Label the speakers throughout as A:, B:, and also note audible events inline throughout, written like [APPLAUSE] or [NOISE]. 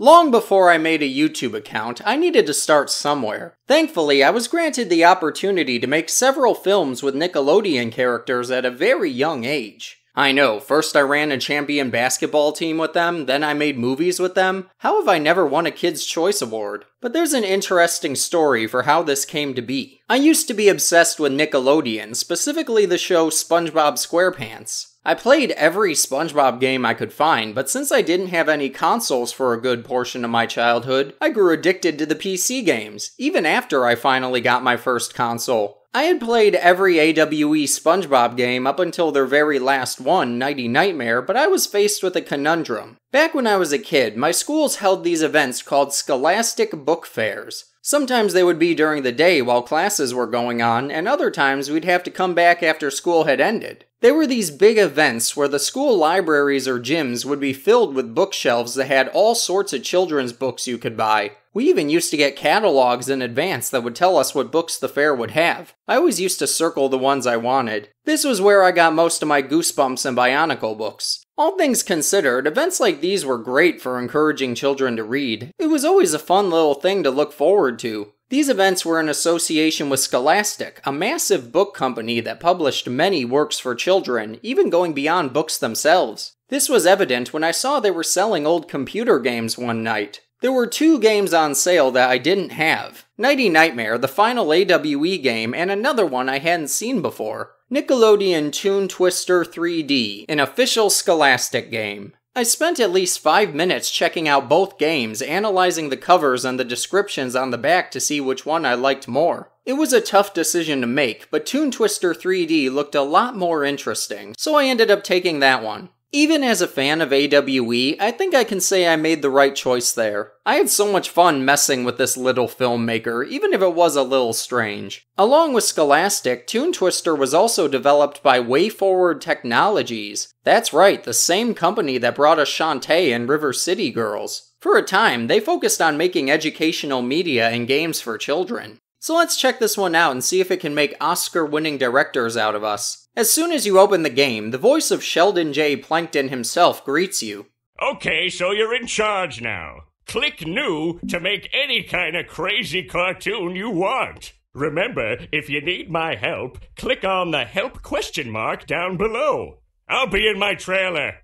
A: Long before I made a YouTube account, I needed to start somewhere. Thankfully, I was granted the opportunity to make several films with Nickelodeon characters at a very young age. I know, first I ran a champion basketball team with them, then I made movies with them. How have I never won a Kids' Choice Award? But there's an interesting story for how this came to be. I used to be obsessed with Nickelodeon, specifically the show SpongeBob SquarePants. I played every SpongeBob game I could find, but since I didn't have any consoles for a good portion of my childhood, I grew addicted to the PC games, even after I finally got my first console. I had played every AWE SpongeBob game up until their very last one, Nighty Nightmare, but I was faced with a conundrum. Back when I was a kid, my schools held these events called Scholastic Book Fairs. Sometimes they would be during the day while classes were going on, and other times we'd have to come back after school had ended. They were these big events where the school libraries or gyms would be filled with bookshelves that had all sorts of children's books you could buy. We even used to get catalogs in advance that would tell us what books the fair would have. I always used to circle the ones I wanted. This was where I got most of my Goosebumps and Bionicle books. All things considered, events like these were great for encouraging children to read. It was always a fun little thing to look forward to. These events were in association with Scholastic, a massive book company that published many works for children, even going beyond books themselves. This was evident when I saw they were selling old computer games one night. There were two games on sale that I didn't have Nighty Nightmare, the final AWE game, and another one I hadn't seen before Nickelodeon Toon Twister 3D, an official Scholastic game. I spent at least five minutes checking out both games, analyzing the covers and the descriptions on the back to see which one I liked more. It was a tough decision to make, but Toon Twister 3D looked a lot more interesting, so I ended up taking that one. Even as a fan of AWE, I think I can say I made the right choice there. I had so much fun messing with this little filmmaker, even if it was a little strange. Along with Scholastic, Toon Twister was also developed by WayForward Technologies. That's right, the same company that brought us Shantae and River City Girls. For a time, they focused on making educational media and games for children. So let's check this one out and see if it can make Oscar winning directors out of us. As soon as you open the game, the voice of Sheldon J. Plankton himself greets you.
B: Okay, so you're in charge now. Click new to make any kind of crazy cartoon you want. Remember, if you need my help, click on the help question mark down below. I'll be in my trailer.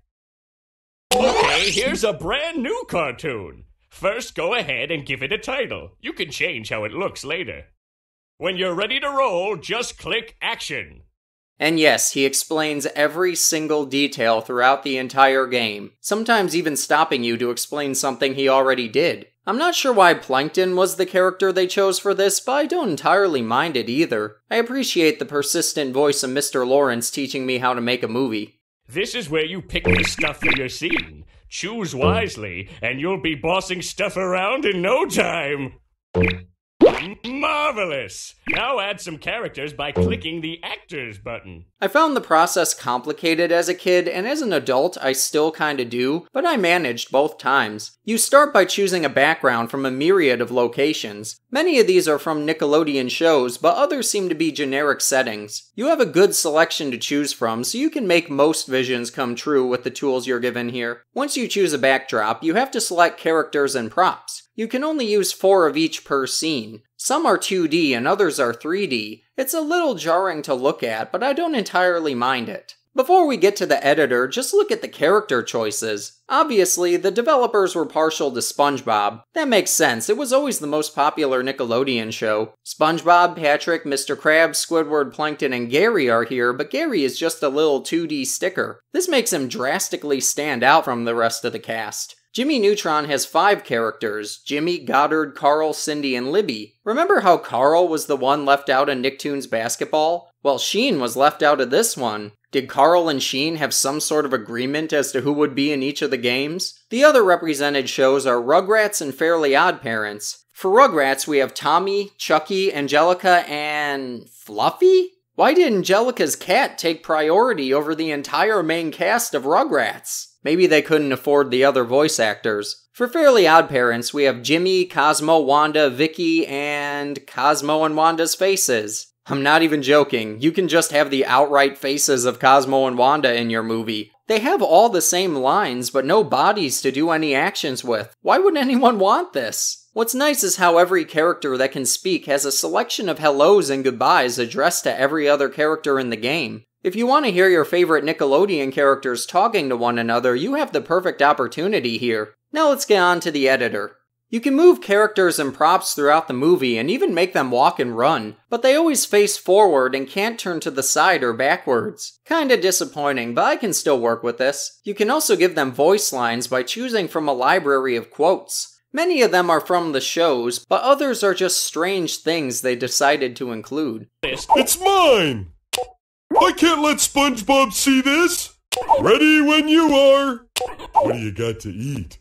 B: Okay, here's a brand new cartoon. First, go ahead and give it a title. You can change how it looks later. When you're ready to roll, just click action.
A: And yes, he explains every single detail throughout the entire game, sometimes even stopping you to explain something he already did. I'm not sure why Plankton was the character they chose for this, but I don't entirely mind it either. I appreciate the persistent voice of Mr. Lawrence teaching me how to make a movie.
B: This is where you pick the stuff for your scene. Choose wisely, and you'll be bossing stuff around in no time. Marvelous! Now add some characters by clicking the Actors button.
A: I found the process complicated as a kid, and as an adult, I still kinda do, but I managed both times. You start by choosing a background from a myriad of locations. Many of these are from Nickelodeon shows, but others seem to be generic settings. You have a good selection to choose from, so you can make most visions come true with the tools you're given here. Once you choose a backdrop, you have to select characters and props. You can only use four of each per scene. Some are 2D and others are 3D. It's a little jarring to look at, but I don't entirely mind it. Before we get to the editor, just look at the character choices. Obviously, the developers were partial to SpongeBob. That makes sense, it was always the most popular Nickelodeon show. SpongeBob, Patrick, Mr. Krabs, Squidward, Plankton, and Gary are here, but Gary is just a little 2D sticker. This makes him drastically stand out from the rest of the cast. Jimmy Neutron has five characters Jimmy, Goddard, Carl, Cindy, and Libby. Remember how Carl was the one left out in Nicktoons basketball? Well, Sheen was left out of this one. Did Carl and Sheen have some sort of agreement as to who would be in each of the games? The other represented shows are Rugrats and Fairly Odd Parents. For Rugrats, we have Tommy, Chucky, Angelica, and Fluffy? Why did Angelica's cat take priority over the entire main cast of Rugrats? Maybe they couldn't afford the other voice actors. For Fairly Odd Parents, we have Jimmy, Cosmo, Wanda, Vicky, and Cosmo and Wanda's faces. I'm not even joking. You can just have the outright faces of Cosmo and Wanda in your movie. They have all the same lines, but no bodies to do any actions with. Why would anyone want this? What's nice is how every character that can speak has a selection of hellos and goodbyes addressed to every other character in the game. If you want to hear your favorite Nickelodeon characters talking to one another, you have the perfect opportunity here. Now let's get on to the editor. You can move characters and props throughout the movie and even make them walk and run, but they always face forward and can't turn to the side or backwards. Kinda disappointing, but I can still work with this. You can also give them voice lines by choosing from a library of quotes. Many of them are from the shows, but others are just strange things they decided to include.
C: It's mine! I can't let SpongeBob see this! Ready when you are! What do you got to eat?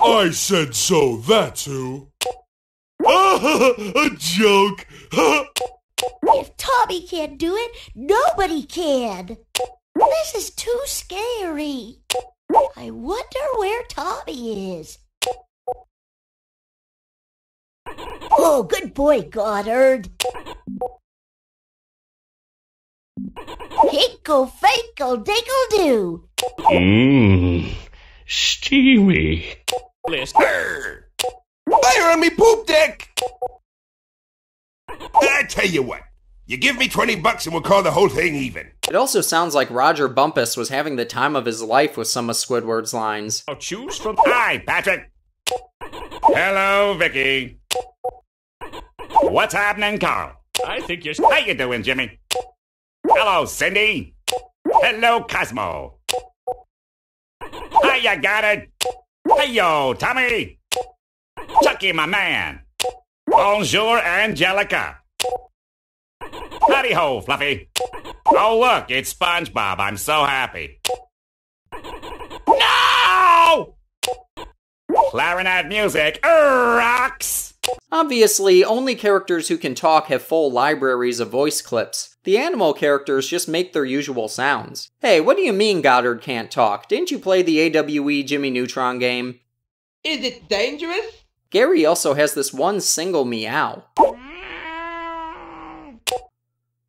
C: I said so, that's who. Ah, [LAUGHS] a joke. [LAUGHS]
D: if Tommy can't do it, nobody can. This is too scary. I wonder where Tommy is. Oh, good boy, Goddard. Hinkle, fankle, dinkle doo.
B: Mmm, steamy.
E: List. Fire on me poop deck! I tell you what, you give me 20 bucks and we'll call the whole thing even.
A: It also sounds like Rodger Bumpass was having the time of his life with some of Squidward's lines.
B: I'll choose from.
F: Hi, Patrick. Hello, Vicky. What's happening, Carl?
B: I think you're.
F: How you doing, Jimmy? Hello, Cindy. Hello, Cosmo. How you got it? Hey, yo, Tommy. Chucky, my man. Bonjour, Angelica. Howdy ho, Fluffy. Oh, look, it's SpongeBob. I'm so happy. No! Clarinet music rocks!
A: Obviously, only characters who can talk have full libraries of voice clips. The animal characters just make their usual sounds. Hey, what do you mean Goddard can't talk? Didn't you play the AWE Jimmy Neutron game?
G: Is it dangerous?
A: Gary also has this one single meow.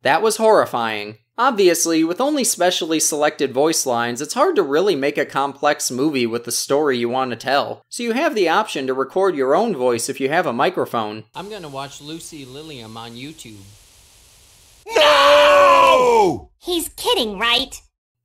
A: That was horrifying. Obviously, with only specially selected voice lines, it's hard to really make a complex movie with the story you want to tell. So you have the option to record your own voice if you have a microphone.
H: I'm gonna watch LuciLilium on YouTube.
E: No!
D: He's kidding, right?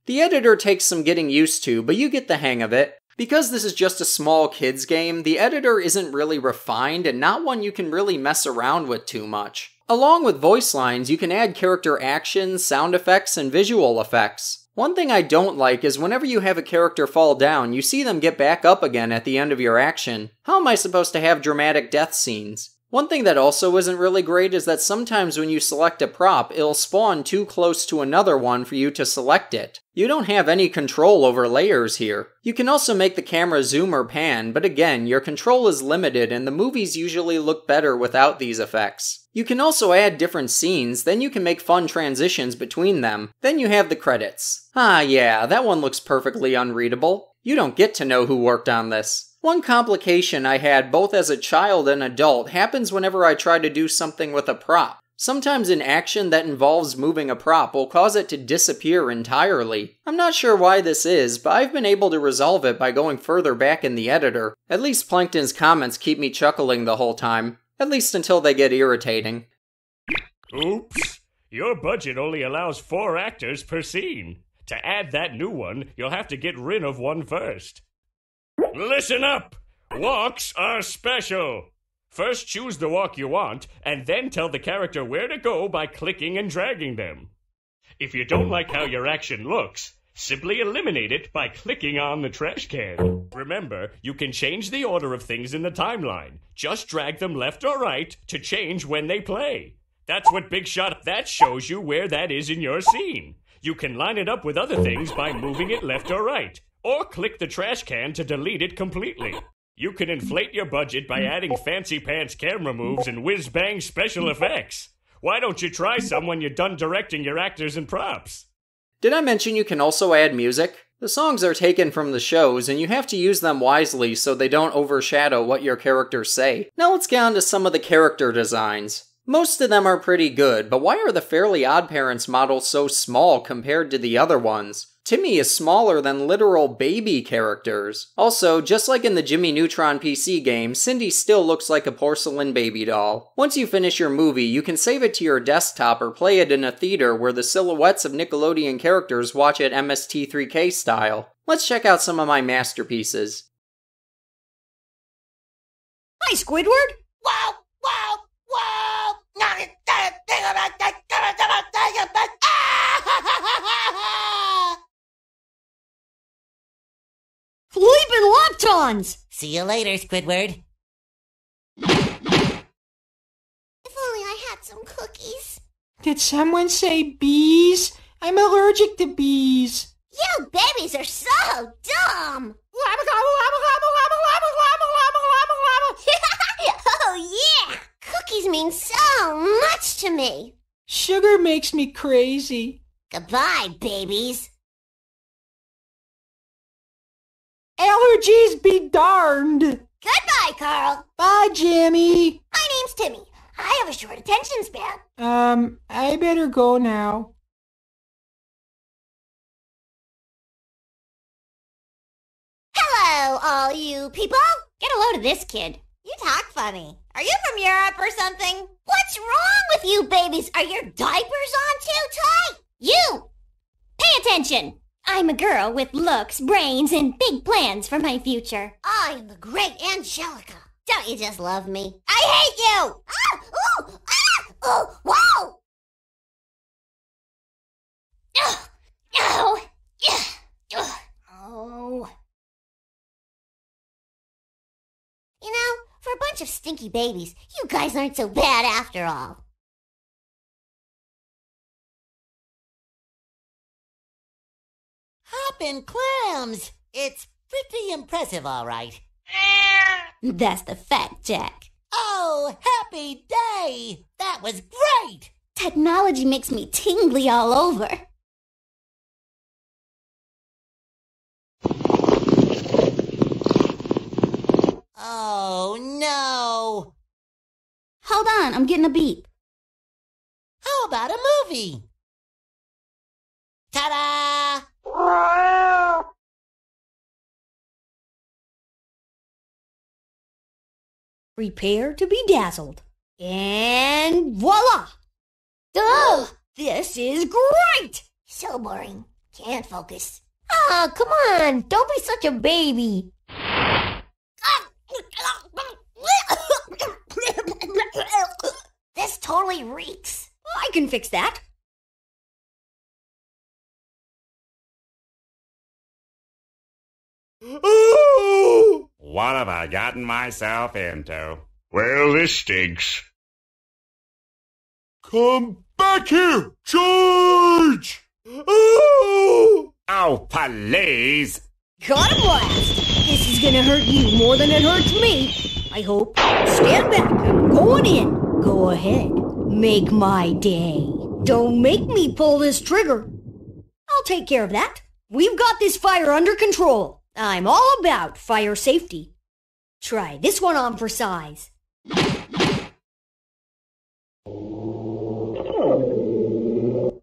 A: The editor takes some getting used to, but you get the hang of it. Because this is just a small kids game, the editor isn't really refined and not one you can really mess around with too much. Along with voice lines, you can add character actions, sound effects, and visual effects. One thing I don't like is whenever you have a character fall down, you see them get back up again at the end of your action. How am I supposed to have dramatic death scenes? One thing that also isn't really great is that sometimes when you select a prop, it'll spawn too close to another one for you to select it. You don't have any control over layers here. You can also make the camera zoom or pan, but again, your control is limited and the movies usually look better without these effects. You can also add different scenes, then you can make fun transitions between them. Then you have the credits. Ah yeah, that one looks perfectly unreadable. You don't get to know who worked on this. One complication I had both as a child and adult happens whenever I try to do something with a prop. Sometimes an action that involves moving a prop will cause it to disappear entirely. I'm not sure why this is, but I've been able to resolve it by going further back in the editor. At least Plankton's comments keep me chuckling the whole time. At least until they get irritating.
B: Oops. Your budget only allows four actors per scene. To add that new one, you'll have to get rid of one first. Listen up! Walks are special. First choose the walk you want, and then tell the character where to go by clicking and dragging them. If you don't like how your action looks, simply eliminate it by clicking on the trash can. Remember, you can change the order of things in the timeline. Just drag them left or right to change when they play. That's what Big Shot that shows you where that is in your scene. You can line it up with other things by moving it left or right or click the trash can to delete it completely. You can inflate your budget by adding fancy pants camera moves and whiz bang special effects. Why don't you try some when you're done directing your actors and props?
A: Did I mention you can also add music? The songs are taken from the shows, and you have to use them wisely so they don't overshadow what your characters say. Now let's get on to some of the character designs. Most of them are pretty good, but why are the Fairly Odd Parents models so small compared to the other ones? Timmy is smaller than literal baby characters. Also, just like in the Jimmy Neutron PC game, Cindy still looks like a porcelain baby doll. Once you finish your movie, you can save it to your desktop or play it in a theater where the silhouettes of Nickelodeon characters watch it MST3K style. Let's check out some of my masterpieces.
I: Hi, Squidward!
D: Wow, wow, wow! Not a thing about that.
I: Flippin' Leptons!
J: See you later, Squidward.
D: If only I had some cookies.
G: Did someone say bees? I'm allergic to bees.
D: You babies are so dumb. oh yeah! Cookies mean so much to me.
G: Sugar makes me crazy.
D: Goodbye, babies.
G: Allergies be darned.
D: Goodbye, Carl.
G: Bye, Jimmy.
D: My name's Timmy. I have a short attention span.
G: Um, I better go now.
D: Hello, all you people. Get a load of this kid. You talk funny. Are you from Europe or something? What's wrong with you babies? Are your diapers on too tight? You! Pay attention! I'm a girl with looks, brains, and big plans for my future. I am the great Angelica. Don't you just love me? I hate you! Ah! Ooh! Ah! Oh! Whoa! Yeah! Ugh! Oh. You know, for a bunch of stinky babies, you guys aren't so bad after all.
J: Hoppin' clams! It's pretty impressive, all right.
D: That's the fact, Jack.
J: Oh, happy day! That was great!
D: Technology makes me tingly all over.
J: Oh, no!
D: Hold on, I'm getting a beep.
J: How about a movie? Ta-da!
I: Prepare to be dazzled. And voila!
D: Ugh!
I: This is great!
D: So boring. Can't focus. Ah, come on. Don't be such a baby. This totally reeks.
I: I can fix that.
F: What have I gotten myself into?
B: Well, this stinks.
C: Come back here! Charge! Oh!
F: Oh, please!
I: Got a blast! This is gonna hurt you more than it hurts me. I hope. Stand back. I'm going in. Go ahead. Make my day. Don't make me pull this trigger. I'll take care of that. We've got this fire under control. I'm all about fire safety. Try this one on for size.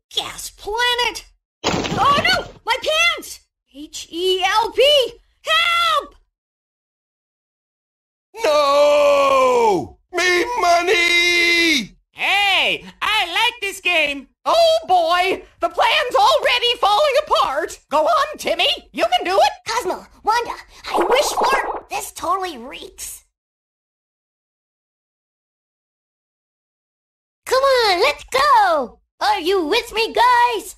I: Gas planet! Oh no! My pants! H E L P! Help!
E: No! Me money!
K: Hey, I like this game. Oh boy, the plan's already falling apart. Go on, Timmy. You can do it.
D: Cosmo, Wanda, I wish for. This totally reeks. Come on, let's go! Are you with me, guys?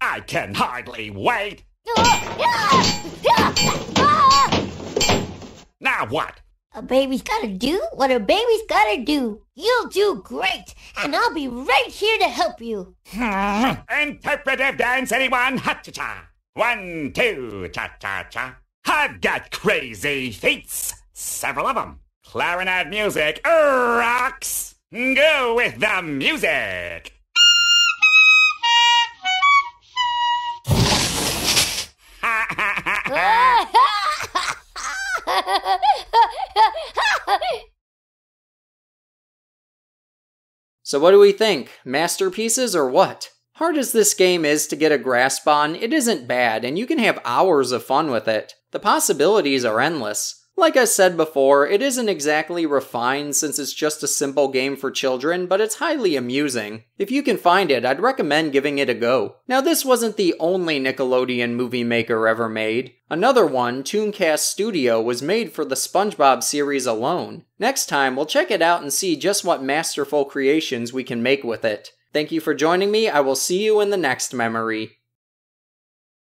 F: I can hardly wait. Uh, ah! Now what?
D: A baby's gotta do what a baby's gotta do. You'll do great, and I'll be right here to help you. [LAUGHS]
F: Interpretive dance, anyone? Ha cha cha. One, two, cha cha cha. I've got crazy feats, several of them. Clarinet music rocks. Go with the music. [LAUGHS] [LAUGHS]
A: So what do we think? Masterpieces or what? Hard as this game is to get a grasp on, it isn't bad, and you can have hours of fun with it. The possibilities are endless. Like I said before, it isn't exactly refined since it's just a simple game for children, but it's highly amusing. If you can find it, I'd recommend giving it a go. Now, this wasn't the only Nickelodeon movie maker ever made. Another one, Tooncast Studio, was made for the SpongeBob series alone. Next time, we'll check it out and see just what masterful creations we can make with it. Thank you for joining me. I will see you in the next memory.